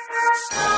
Stop.